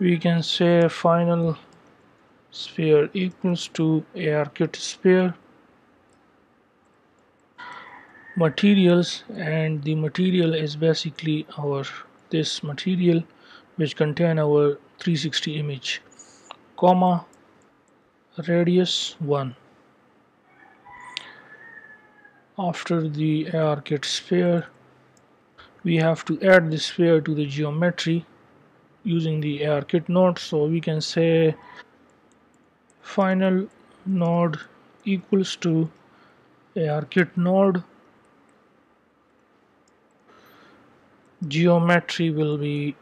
we can say final sphere equals to ARKit sphere. Materials and the material is basically our this material which contain our 360 image comma radius 1 after the ARKit sphere we have to add the sphere to the geometry using the ARKit node so we can say final node equals to ARKit node. Geometry will be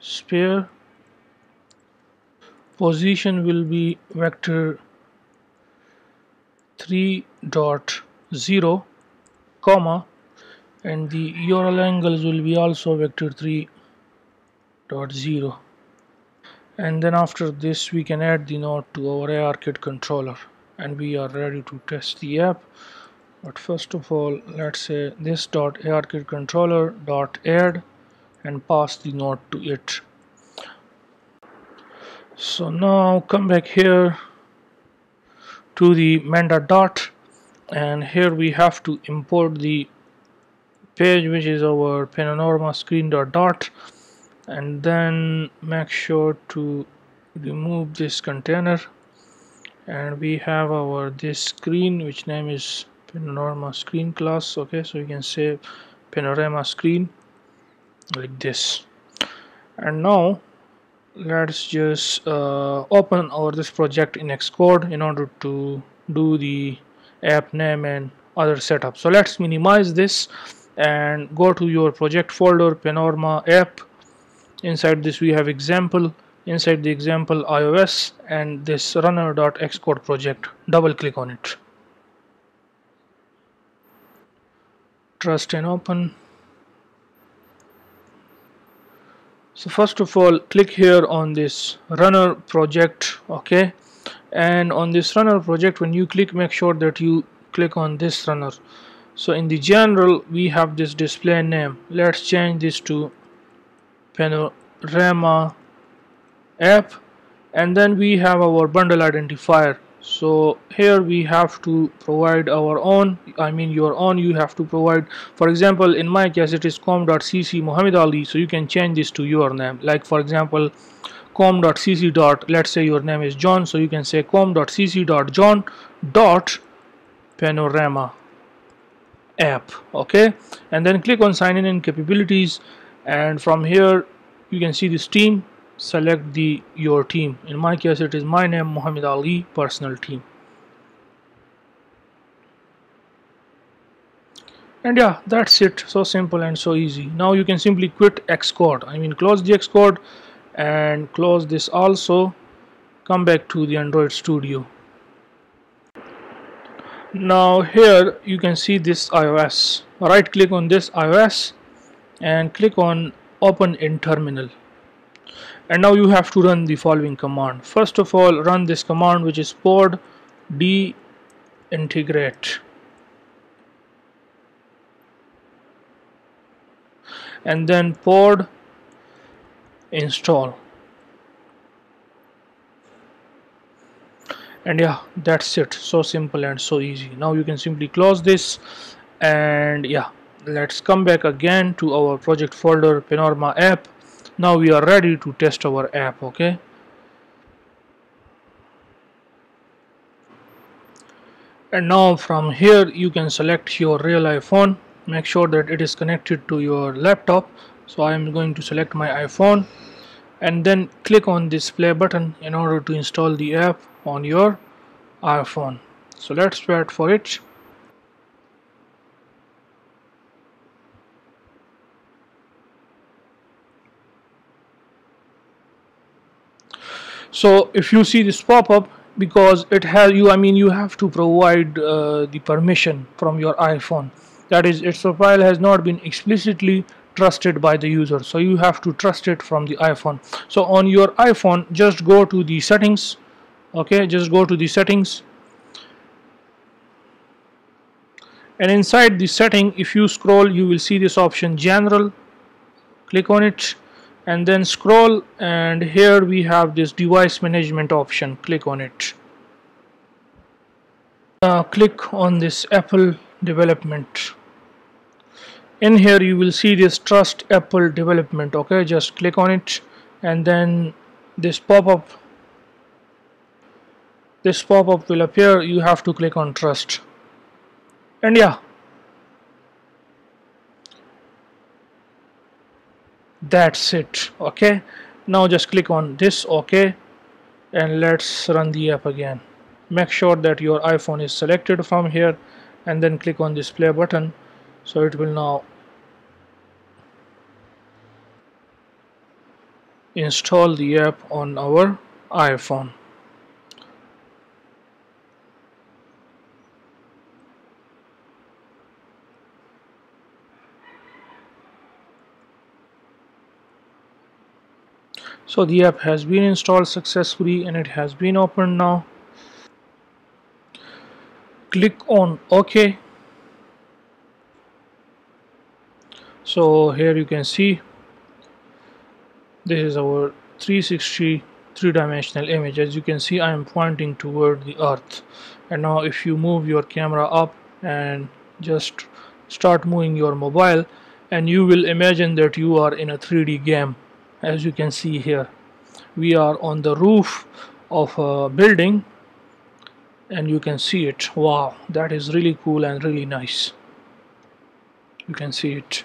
sphere. Position will be vector 3 dot 0 comma and the Euler angles will be also vector 3 dot 0 and then after this we can add the node to our ARKit controller and we are ready to test the app. But first of all let's say this dot ARKit controller dot add and pass the node to it. So now come back here to the main.dart and here we have to import the page which is our panorama screen dot dart and then make sure to remove this container. And we have our this screen which name is panorama screen class okay? So you can say panorama screen like this. And now let's just uh, open our this project in Xcode in order to do the app name and other setup. So let's minimize this and go to your project folder panorama app inside this we have example inside the example iOS and this runner.xcode project. Double click on it. Trust and open. So first of all click here on this runner project okay? And on this runner project when you click make sure that you click on this runner. So in the general we have this display name. Let's change this to panorama app and then we have our bundle identifier. So here we have to provide our own I mean your own you have to provide. For example in my case it is com.cc Muhammad Ali so you can change this to your name. Like for example com.cc dot let's say your name is John so you can say com.cc dot John dot panorama app okay? And then click on signing and capabilities and from here you can see this team select the your team. In my case it is my name Muhammad Ali personal team. And yeah that's it. So simple and so easy. Now you can simply quit xcode i mean close the xcode and close this also. Come back to the android studio. Now here you can see this ios. Right click on this ios and click on open in terminal. And now you have to run the following command. First of all run this command which is pod d integrate and then pod install. And yeah that's it. So simple and so easy. Now you can simply close this and yeah let's come back again to our project folder panorama app. Now we are ready to test our app okay? And now from here you can select your real iPhone. Make sure that it is connected to your laptop. So I am going to select my iPhone and then click on this play button in order to install the app on your iPhone. So let's wait for it so if you see this pop-up because it has you I mean you have to provide uh, the permission from your iPhone. That is its profile has not been explicitly trusted by the user so you have to trust it from the iPhone. So on your iPhone just go to the settings okay just go to the settings. And inside the setting if you scroll you will see this option general. Click on it and then scroll and here we have this device management option. Click on it. Uh, click on this Apple development. In here you will see this trust Apple development okay? Just click on it and then this pop-up this pop-up will appear. You have to click on trust. And yeah that's it. Okay? Now just click on this okay? And let's run the app again. Make sure that your iPhone is selected from here and then click on this play button. So it will now install the app on our iPhone so the app has been installed successfully and it has been opened now. Click on OK. So here you can see this is our 360 three-dimensional image. As you can see I am pointing toward the earth. And now if you move your camera up and just start moving your mobile and you will imagine that you are in a 3D game as you can see here we are on the roof of a building and you can see it. Wow that is really cool and really nice. You can see it